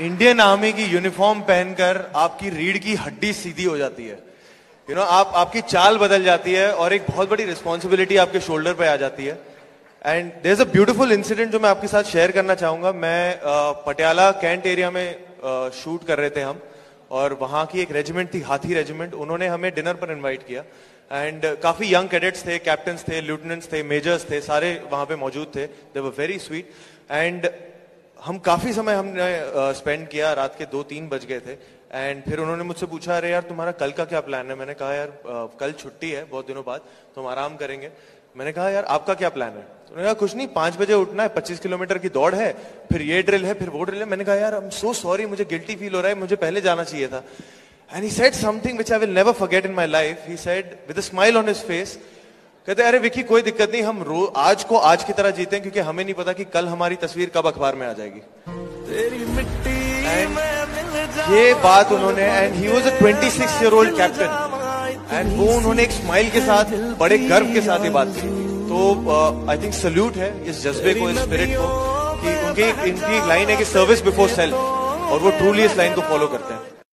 Indian army की uniform पहनकर आपकी रीढ़ की हड्डी सीधी हो जाती है। यू you नो know, आप आपकी चाल बदल जाती है और एक बहुत बड़ी रिस्पॉन्सिबिलिटी आपके शोल्डर पे आ जाती है। And there is a beautiful incident जो मैं आपके साथ शेयर करना चाहूँगा। मैं पटियाला कैंट एरिया में शूट कर रहे थे हम और वहाँ की एक रेजिमेंट थी हाथी रेजिमेंट उन्होंने हमें डिनर पर इनवाइट किया। एंड uh, काफ़ी यंग कैडेट्स थे कैप्टन थे लेफ्टिनेंट्स थे मेजर्स थे सारे वहाँ पे मौजूद थे। They were very sweet and हम काफ़ी समय हमने स्पेंड किया, रात के दो तीन बज गए थे एंड फिर उन्होंने मुझसे पूछा, अरे यार, तुम्हारा कल का क्या प्लान है? मैंने कहा, यार कल छुट्टी है, बहुत दिनों बाद तो हम आराम करेंगे। मैंने कहा, यार, आपका क्या प्लान है? तो उन्होंने कहा, कुछ नहीं, पाँच बजे उठना है, पच्चीस किलोमीटर की दौड़ है, फिर ये ड्रिल है, फिर वो ड्रिल है। मैंने कहा, यार आई एम सो सॉरी मुझे गिल्टी फील हो रहा है, मुझे पहले जाना चाहिए था। And he said something which I will never forget in my life he said with smile on his face कहते अरे विकी कोई दिक्कत नहीं हम रो आज को आज की तरह जीते हैं क्योंकि हमें नहीं पता कि कल हमारी तस्वीर कब अखबार में आ जाएगी. ये बात उन्होंने and he was a 26 year old captain and वो उन्होंने एक स्माइल के साथ बड़े गर्व के साथ ये बात की तो आई थिंक सल्यूट है इस जज्बे को इस स्पिरिट को कि उनकी इनकी लाइन है कि सर्विस बिफोर सेल्फ और वो ट्रूली इस लाइन को फॉलो करते हैं।